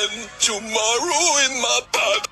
and tomorrow in my bed.